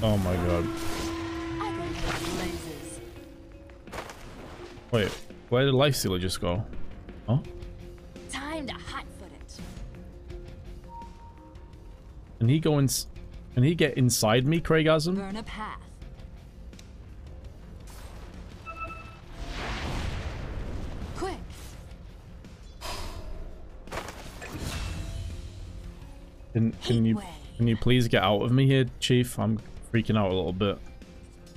Oh my god. Wait, where did Life Stealer just go? Huh? Time to hotfoot it. Can he go in? Can he get inside me, Craigasm? Burn a path. Quick. Can can you can you please get out of me here, Chief? I'm freaking out a little bit.